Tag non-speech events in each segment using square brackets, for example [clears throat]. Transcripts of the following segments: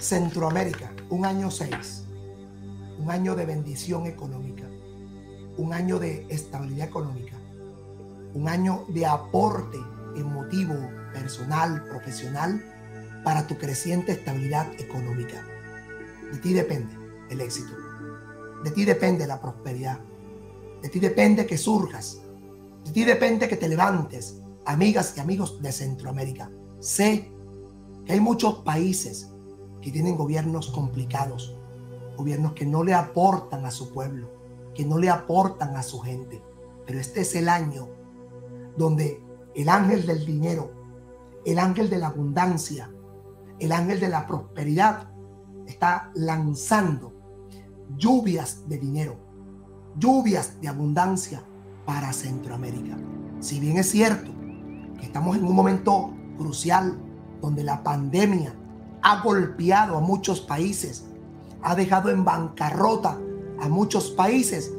Centroamérica, un año 6, un año de bendición económica, un año de estabilidad económica, un año de aporte emotivo, personal, profesional para tu creciente estabilidad económica. De ti depende el éxito, de ti depende la prosperidad, de ti depende que surjas, de ti depende que te levantes, amigas y amigos de Centroamérica. Sé hay muchos países que tienen gobiernos complicados, gobiernos que no le aportan a su pueblo, que no le aportan a su gente. Pero este es el año donde el ángel del dinero, el ángel de la abundancia, el ángel de la prosperidad está lanzando lluvias de dinero, lluvias de abundancia para Centroamérica. Si bien es cierto que estamos en un momento crucial donde la pandemia ha golpeado a muchos países, ha dejado en bancarrota a muchos países,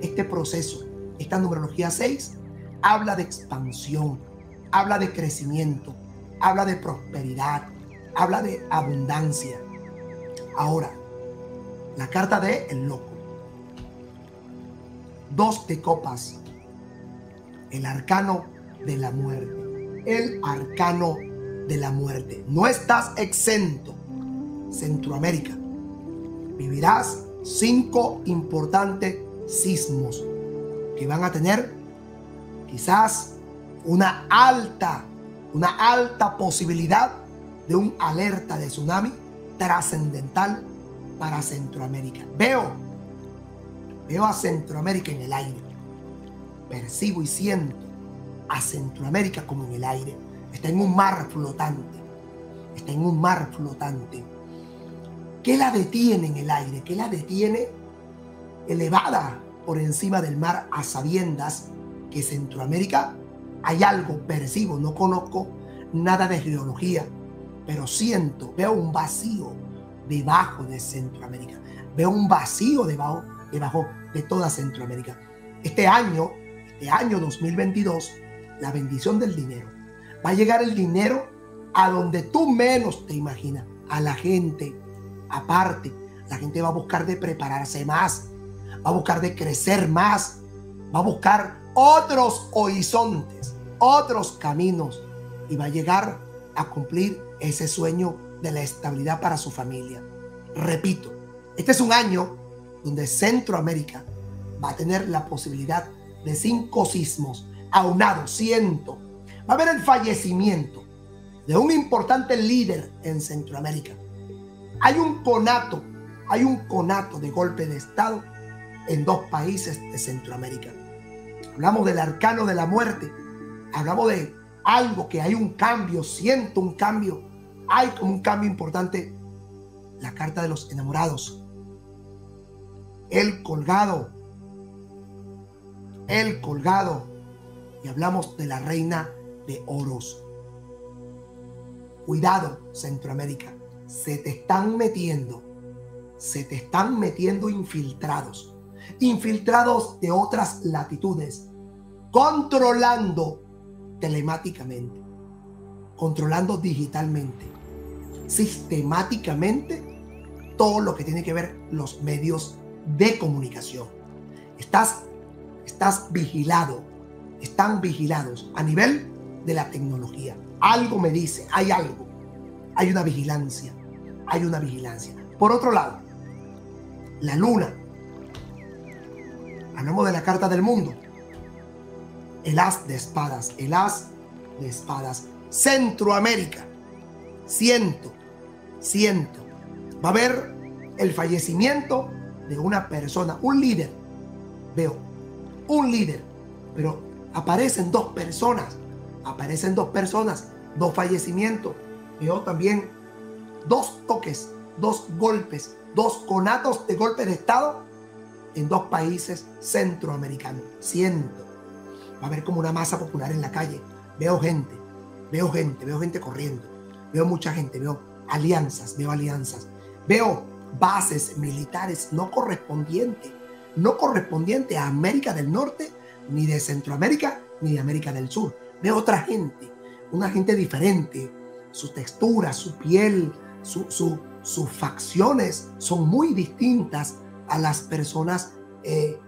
este proceso, esta numerología 6, habla de expansión, habla de crecimiento, habla de prosperidad, habla de abundancia. Ahora, la carta de el loco. Dos de copas. El arcano de la muerte. El arcano de la muerte. No estás exento. Centroamérica. Vivirás cinco importantes sismos que van a tener quizás una alta, una alta posibilidad de un alerta de tsunami trascendental para Centroamérica. Veo, veo a Centroamérica en el aire. Percibo y siento a Centroamérica como en el aire. Está en un mar flotante. Está en un mar flotante. ¿Qué la detiene en el aire? ¿Qué la detiene elevada por encima del mar a sabiendas que Centroamérica hay algo, percibo, no conozco nada de geología, pero siento, veo un vacío debajo de Centroamérica. Veo un vacío debajo, debajo de toda Centroamérica. Este año, este año 2022, la bendición del dinero. Va a llegar el dinero a donde tú menos te imaginas. A la gente, aparte, la gente va a buscar de prepararse más, va a buscar de crecer más, va a buscar otros horizontes, otros caminos y va a llegar a cumplir ese sueño de la estabilidad para su familia. Repito, este es un año donde Centroamérica va a tener la posibilidad de cinco sismos aunados, ciento. Va a haber el fallecimiento de un importante líder en Centroamérica. Hay un conato, hay un conato de golpe de Estado en dos países de Centroamérica. Hablamos del arcano de la muerte, hablamos de algo que hay un cambio, siento un cambio hay como un cambio importante. La carta de los enamorados. El colgado. El colgado. Y hablamos de la reina de oros. Cuidado, Centroamérica. Se te están metiendo. Se te están metiendo infiltrados. Infiltrados de otras latitudes. Controlando telemáticamente. Controlando digitalmente sistemáticamente todo lo que tiene que ver los medios de comunicación. Estás, estás vigilado, están vigilados a nivel de la tecnología. Algo me dice, hay algo, hay una vigilancia, hay una vigilancia. Por otro lado, la luna. Hablamos de la carta del mundo. El as de espadas, el as de espadas. Centroamérica. Siento siento. Va a haber el fallecimiento de una persona, un líder. Veo, un líder. Pero aparecen dos personas. Aparecen dos personas, dos fallecimientos. Veo también dos toques, dos golpes, dos conatos de golpe de Estado en dos países centroamericanos. Siento. Va a haber como una masa popular en la calle. Veo gente, veo gente, veo gente corriendo. Veo mucha gente, veo alianzas, veo alianzas, veo bases militares no correspondientes, no correspondientes a América del Norte, ni de Centroamérica, ni de América del Sur. Veo otra gente, una gente diferente, su textura, su piel, sus facciones son muy distintas a las personas eh,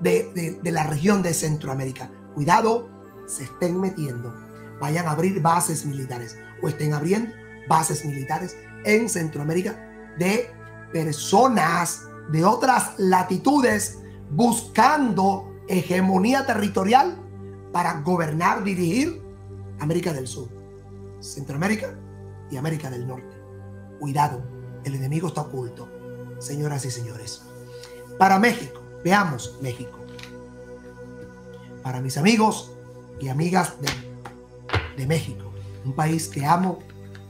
de, de la región de Centroamérica. Cuidado, se estén metiendo, vayan a abrir bases militares o estén abriendo bases militares en Centroamérica de personas de otras latitudes buscando hegemonía territorial para gobernar, dirigir América del Sur, Centroamérica y América del Norte. Cuidado, el enemigo está oculto, señoras y señores. Para México, veamos México. Para mis amigos y amigas de, de México, un país que amo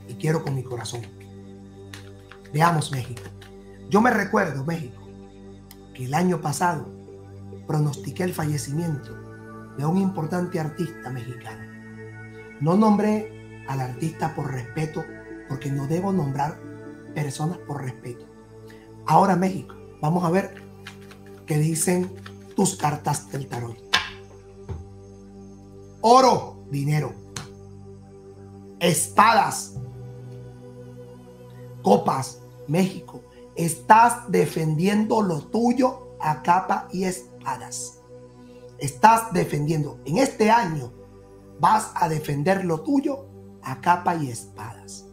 y quiero con mi corazón. Veamos México. Yo me recuerdo, México, que el año pasado pronostiqué el fallecimiento de un importante artista mexicano. No nombré al artista por respeto, porque no debo nombrar personas por respeto. Ahora México, vamos a ver qué dicen tus cartas del tarot. Oro, dinero. Espadas, copas, México. Estás defendiendo lo tuyo a capa y espadas. Estás defendiendo. En este año vas a defender lo tuyo a capa y espadas.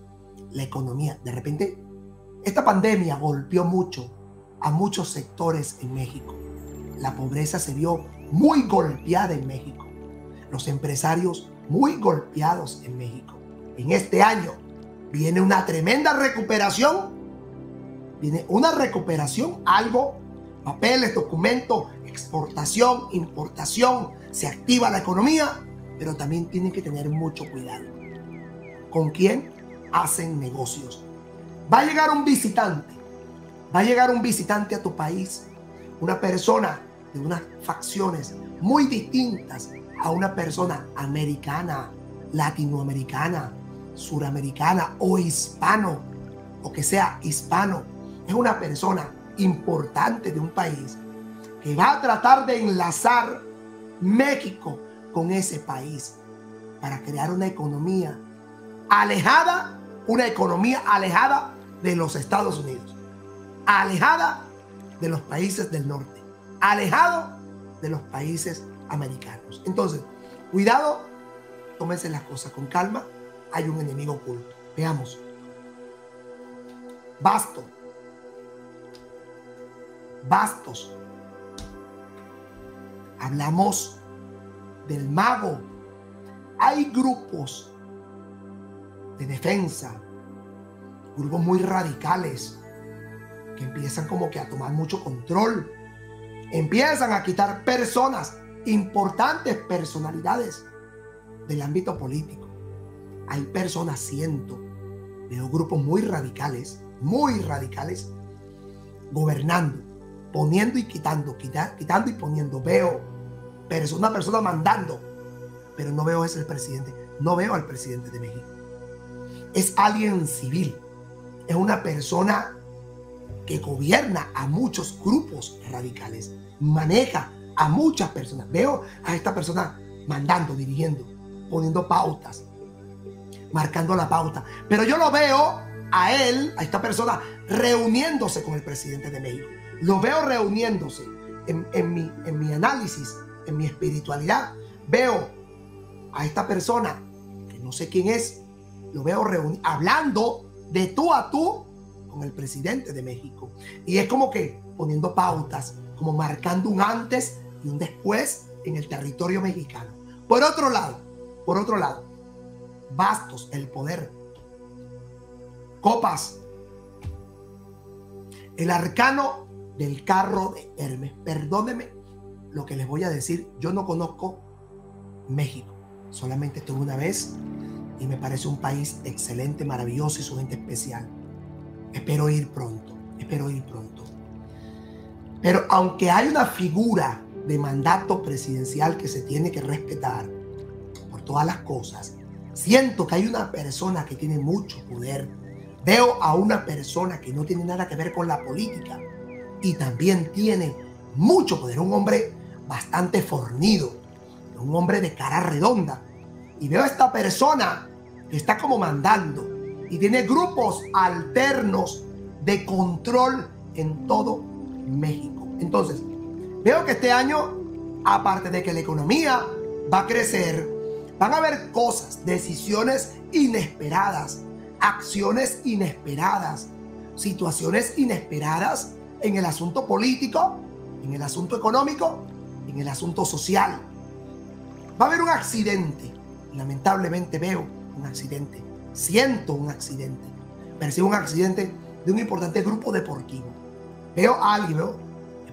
La economía. De repente, esta pandemia golpeó mucho a muchos sectores en México. La pobreza se vio muy golpeada en México. Los empresarios muy golpeados en México. En este año viene una tremenda recuperación viene una recuperación, algo, papeles, documentos, exportación, importación, se activa la economía, pero también tienen que tener mucho cuidado. ¿Con quién hacen negocios? Va a llegar un visitante, va a llegar un visitante a tu país, una persona de unas facciones muy distintas a una persona americana, latinoamericana, suramericana o hispano, o que sea hispano es una persona importante de un país que va a tratar de enlazar México con ese país para crear una economía alejada, una economía alejada de los Estados Unidos, alejada de los países del norte, alejado de los países americanos. Entonces, cuidado, tómense las cosas con calma, hay un enemigo oculto. Veamos. Basto bastos. Hablamos del mago. Hay grupos de defensa, grupos muy radicales que empiezan como que a tomar mucho control. Empiezan a quitar personas, importantes personalidades del ámbito político. Hay personas, siento, veo grupos muy radicales, muy radicales, gobernando poniendo y quitando, quitando y poniendo. Veo una persona mandando, pero no veo ese el presidente. No veo al presidente de México. Es alguien civil. Es una persona que gobierna a muchos grupos radicales. Maneja a muchas personas. Veo a esta persona mandando, dirigiendo, poniendo pautas, marcando la pauta. Pero yo lo veo a él, a esta persona, reuniéndose con el presidente de México lo veo reuniéndose en, mi, en mi análisis, en mi espiritualidad. Veo a esta persona, que no sé quién es, lo veo hablando de tú a tú con el presidente de México. Y es como que poniendo pautas, como marcando un antes y un después en el territorio mexicano. Por otro lado, por otro lado, bastos, el poder, copas, el arcano del carro de Hermes. Perdóneme lo que les voy a decir. Yo no conozco México. Solamente estuve una vez y me parece un país excelente, maravilloso y su gente especial. Espero ir pronto. Espero ir pronto. Pero aunque hay una figura de mandato presidencial que se tiene que respetar por todas las cosas, siento que hay una persona que tiene mucho poder. Veo a una persona que no tiene nada que ver con la política, y también tiene mucho poder, un hombre bastante fornido, un hombre de cara redonda. Y veo a esta persona que está como mandando, y tiene grupos alternos de control en todo México. Entonces, veo que este año, aparte de que la economía va a crecer, van a haber cosas, decisiones inesperadas, acciones inesperadas, situaciones inesperadas en el asunto político, en el asunto económico, en el asunto social. Va a haber un accidente. Lamentablemente veo un accidente. Siento un accidente. Percibo un accidente de un importante grupo deportivo. Veo a alguien, veo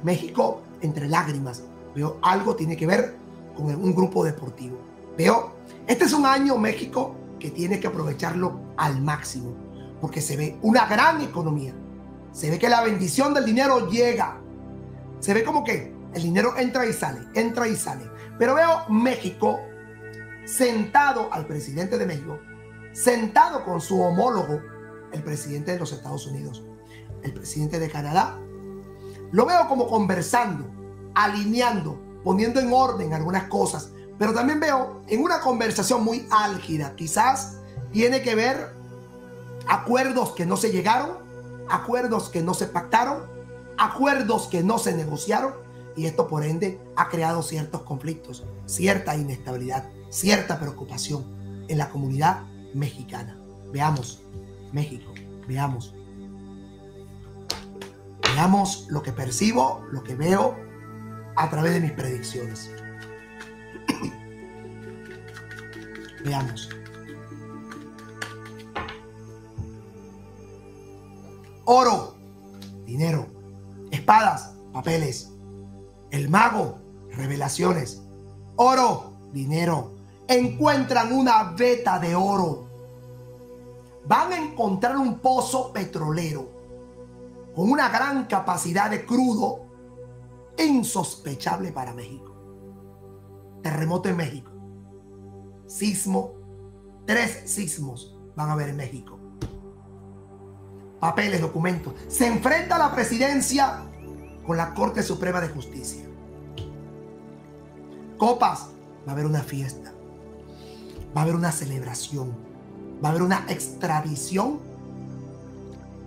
México entre lágrimas. Veo algo tiene que ver con un grupo deportivo. Veo, este es un año México que tiene que aprovecharlo al máximo, porque se ve una gran economía. Se ve que la bendición del dinero llega. Se ve como que el dinero entra y sale, entra y sale. Pero veo México sentado al presidente de México, sentado con su homólogo, el presidente de los Estados Unidos, el presidente de Canadá. Lo veo como conversando, alineando, poniendo en orden algunas cosas, pero también veo en una conversación muy álgida, quizás tiene que ver acuerdos que no se llegaron, acuerdos que no se pactaron, acuerdos que no se negociaron, y esto por ende ha creado ciertos conflictos, cierta inestabilidad, cierta preocupación en la comunidad mexicana. Veamos, México, veamos. Veamos lo que percibo, lo que veo a través de mis predicciones. [clears throat] Veamos. Oro, dinero, espadas, papeles. El mago, revelaciones. Oro, dinero. Encuentran una veta de oro. Van a encontrar un pozo petrolero con una gran capacidad de crudo insospechable para México. Terremoto en México. Sismo. Tres sismos van a haber en México. Papeles, documentos. Se enfrenta a la presidencia con la Corte Suprema de Justicia. Copas. Va a haber una fiesta. Va a haber una celebración. Va a haber una extradición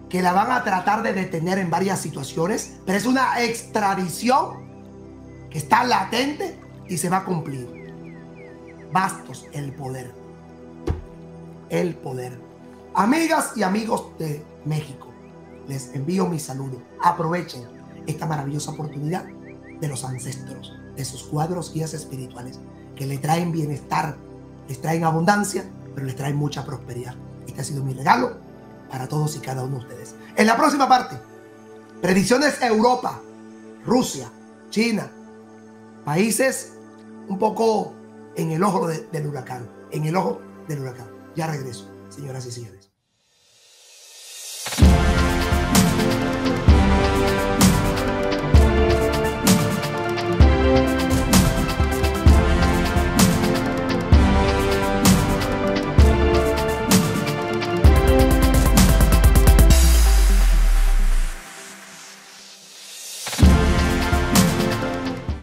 que la van a tratar de detener en varias situaciones, pero es una extradición que está latente y se va a cumplir. Bastos, el poder. El poder. Amigas y amigos de México, les envío mi saludo. Aprovechen esta maravillosa oportunidad de los ancestros, de sus cuadros guías espirituales, que le traen bienestar, les traen abundancia, pero les traen mucha prosperidad. Este ha sido mi regalo para todos y cada uno de ustedes. En la próxima parte, predicciones Europa, Rusia, China, países un poco en el ojo del huracán, en el ojo del huracán. Ya regreso, señoras y señores.